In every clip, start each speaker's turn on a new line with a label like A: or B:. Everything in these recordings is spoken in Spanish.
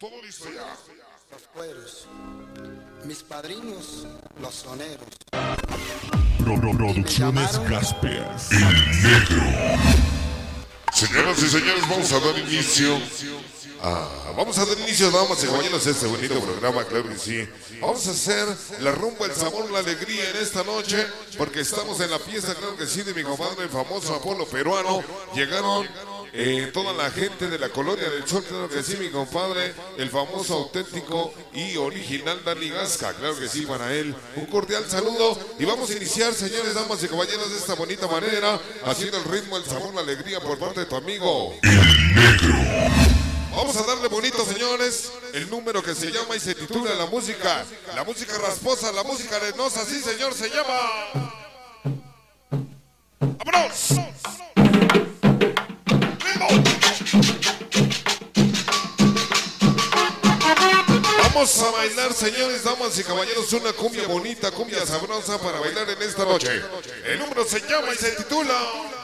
A: Todo listo ya.
B: Los cueros. Mis padrinos, los soneros.
C: Pro, Pro- Producciones Gasper. El negro.
A: Señoras y señores, vamos a dar inicio. a- vamos a dar inicio, damas y caballeros, a este bonito programa, claro que sí. Vamos a hacer la rumba, el sabor, la alegría en esta noche, porque estamos en la fiesta, claro que sí, de mi compadre, el famoso Apolo peruano. Llegaron eh, toda la gente de la colonia del Sol, claro que sí, mi compadre, el famoso, auténtico y original Dani Gasca, claro que sí, para él. Un cordial saludo y vamos a iniciar, señores, damas y caballeros, de esta bonita manera, haciendo el ritmo, el sabor, la alegría por parte de tu amigo. Vamos a darle bonito, señores, el número que se llama y se titula La música, la música rasposa, la música arenosa, sí, señor, se llama. ¡Vámonos! Vamos a bailar, señores, damas y caballeros, una cumbia bonita, cumbia sabrosa para bailar en esta noche. El número se llama y se titula.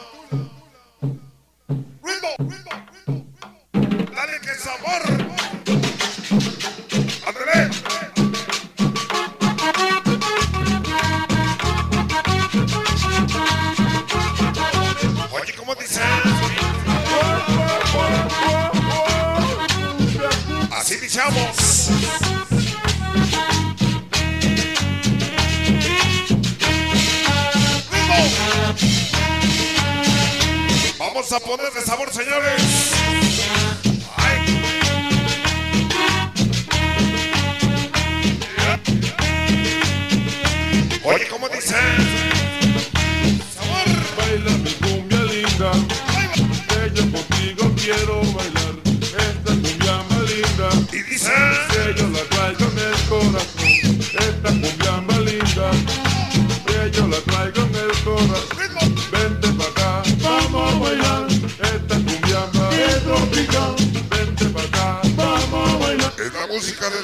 A: A ponerle sabor, señores.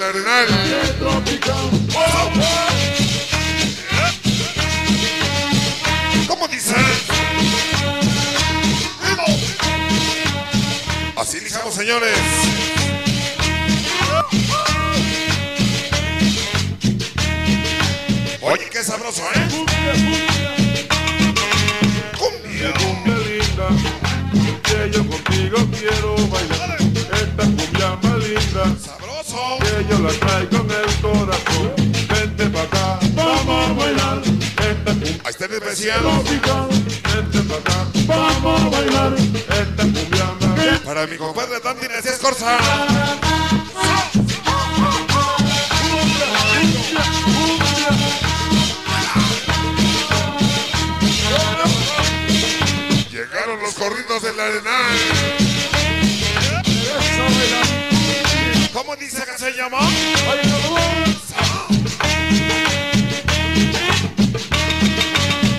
A: Del arenal. ¿Cómo dice? Así iniciamos, señores. Oye, qué sabroso, ¿eh?
D: La traigo en el corazón. Vente pa' acá, vamos a bailar. Esta
A: Ahí está el.
D: Vente pa' acá, vamos a bailar. Esta cumbia
A: Para mi compadre Dante García Escorza. Llegaron los corridos del arenal. ¿Cómo dice que se llama?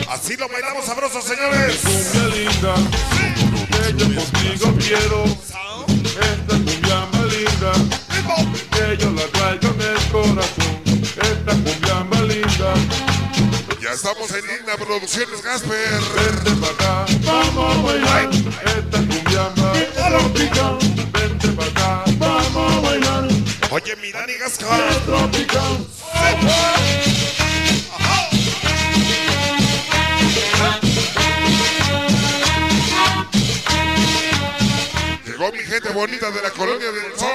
A: Así lo bailamos sabroso, señores.
D: cumbia linda, que yo contigo quiero. Esta cumbia más linda. que yo la traigo en el corazón. Esta cumbia más linda,
A: Ya estamos en Digna Producciones Gasper.
D: vente pa' acá, vamos a bailar. Esta cumbia más
A: Oye, mi Dani Gasca.
D: Tropical.
A: Llegó mi gente bonita de la colonia del Sol.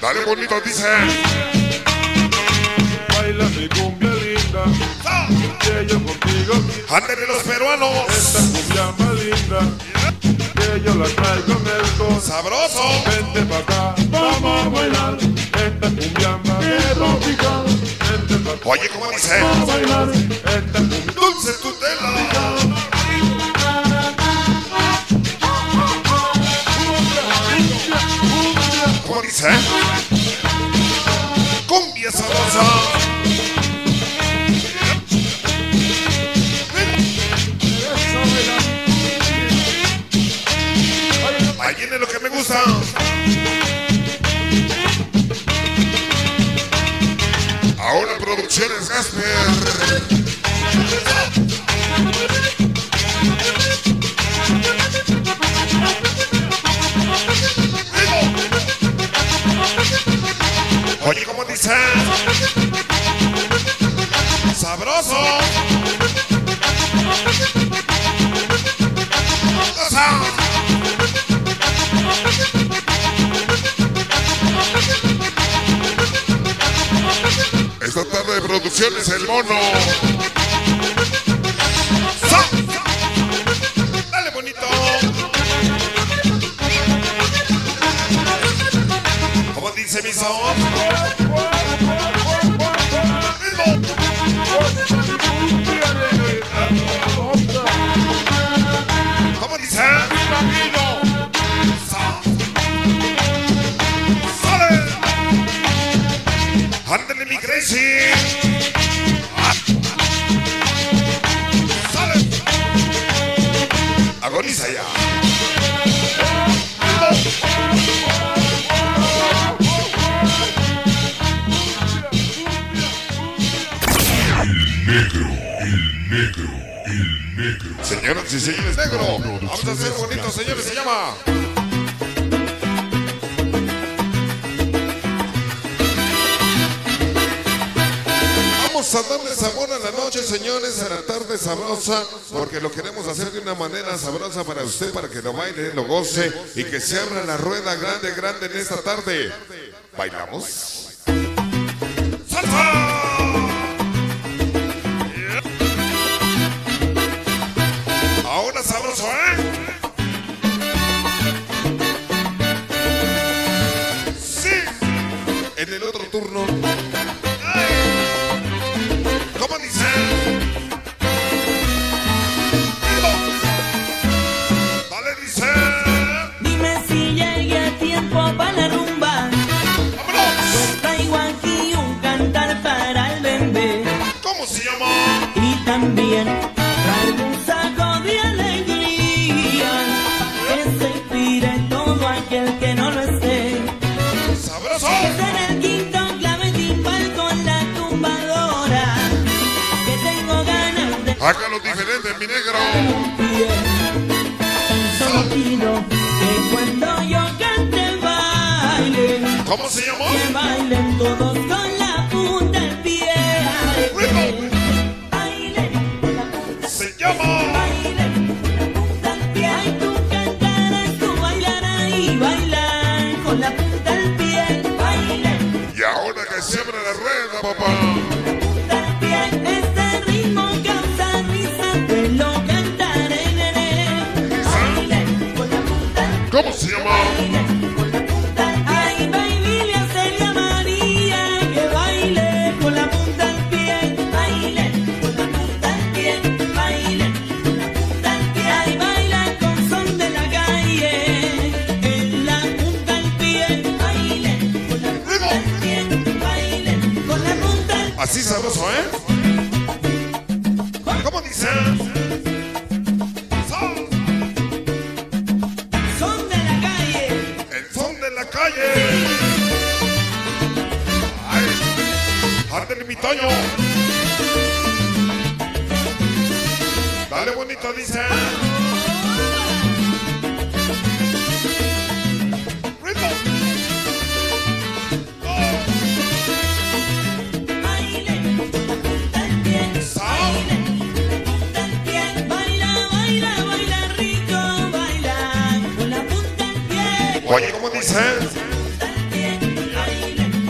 A: Dale bonito, dice.
D: Baila mi cumbia linda, que yo contigo quiero.
A: Ándale los peruanos.
D: Yo la traigo en el corazón.
A: Sabroso.
D: Vente pa' acá, vamos a bailar. Esta cumbia más tropical. Vente pa' acá,
A: Oye, ¿cómo dice?
D: vamos a bailar. Esta cumbia
A: Dulce tutela. ¿Cómo dice? Cumbia sabrosa. como dice. Sabroso. Esta tarde de producciones El Mono. Dale bonito. Como dice mi son. ya
C: El negro, el negro, el negro.
A: Señoras y señores, negro. Vamos a hacer bonito, señores, se llama. hermosa, dame sabor a la noche, señores, a la tarde sabrosa, porque lo queremos hacer de una manera sabrosa para usted, para que lo baile, lo goce y que se abra la rueda grande, grande en esta tarde. ¿Bailamos? ¡Salsa! Ahora sabroso, ¿eh? Hágalo diferente, mi negro.
E: Sentido que cuando yo cante baile,
A: ¿cómo se llamó?
E: Que bailen todos con calle.
A: Ay, ándale mi Toño. Dale bonito, dice.
E: Voy como dicen. Aménos.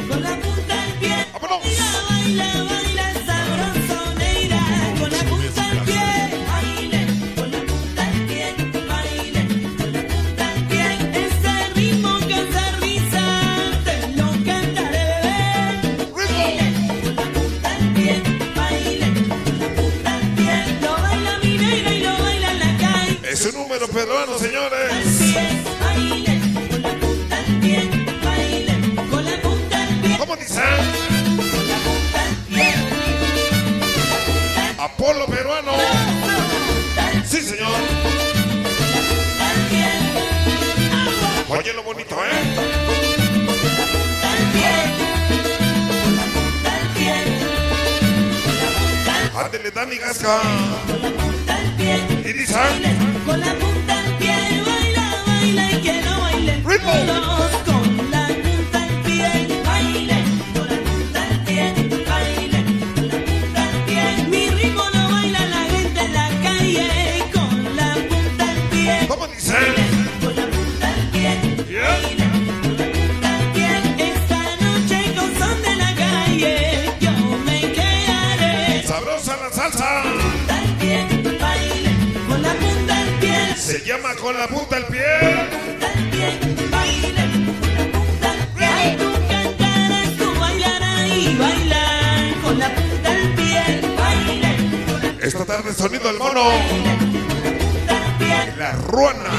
E: Con la punta del pie, baile. Con la punta del pie, baile. Con la punta del pie, baile. Con la punta del pie, ese ritmo que sonrisante lo querré beber. Con la punta del pie, baile. Con la punta del pie, lo baila minera y lo baila en la calle.
A: Ese número peruano, señores.
E: Oye lo bonito, ¿eh? Ah". Con la punta al pie, con la punta al pie, con la punta al pie.
A: Dándole da mi gasca.
E: Con la punta al pie.
A: Y dice,
E: con la punta al pie, baila, baila y que no baila.
A: Ripple. Llama con la punta del pie.
E: punta del pie, baile con la punta pie. Ay, tú cantarás, tú bailarás y bailar con la punta del pie, baile
A: Esta tarde sonido del mono.
E: punta del pie.
A: La ruana.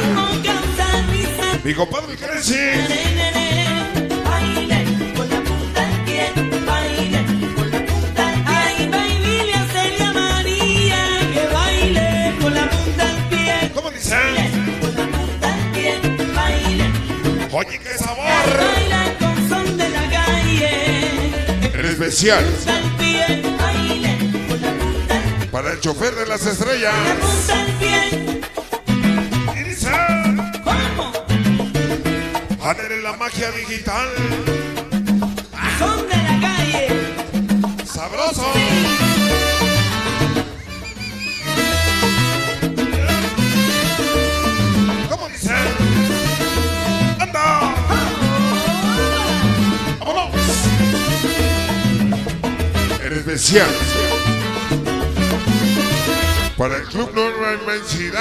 A: Mi compadre Cresci. Oye, qué sabor.
E: baila con son de la calle.
A: En especial para el chofer de las estrellas. Ándale la magia digital.
E: Son de la calle.
A: Sabroso. Especial para el Club Nueva Inmensidad.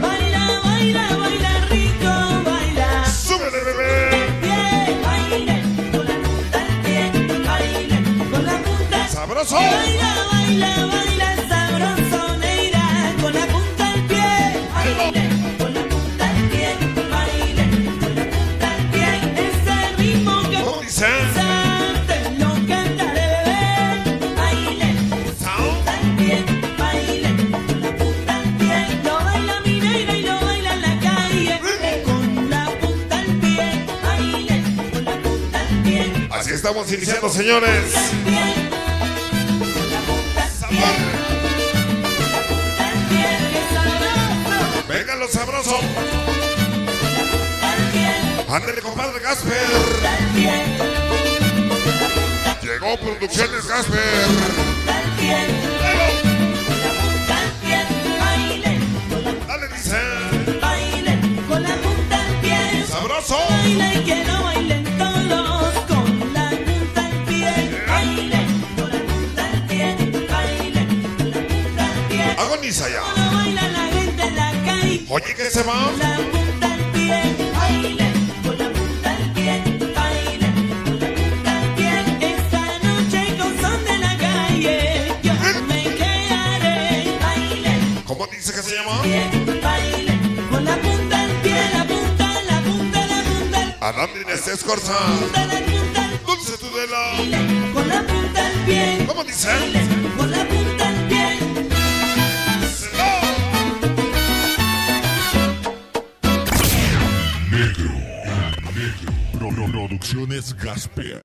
E: Baila, baila, baila rico, baila.
A: ¡Súbele, bebé!
E: Pie, baile con la punta del pie, baile con la punta.
A: ¡Sabroso!
E: Baila, baila, baila
A: Así estamos iniciando, señores. Venga lo sabroso. Ándale, compadre Gasper. Llegó Producciones Gasper. Oye, ¿qué se va?
E: Con la punta del pie. Baile con la punta del pie. Baile con la punta del pie. Esta noche con son de la calle. Yo me quedaré. Baile
A: ¿Cómo dice que se llama?
E: Baile con la punta del pie. La punta, la punta, la punta. La
A: Escorza.
E: punta, la punta.
A: Dulce Tudela.
E: Baile con la punta del pie.
A: ¿Cómo dice?
E: Con la punta
C: Producciones Gasper.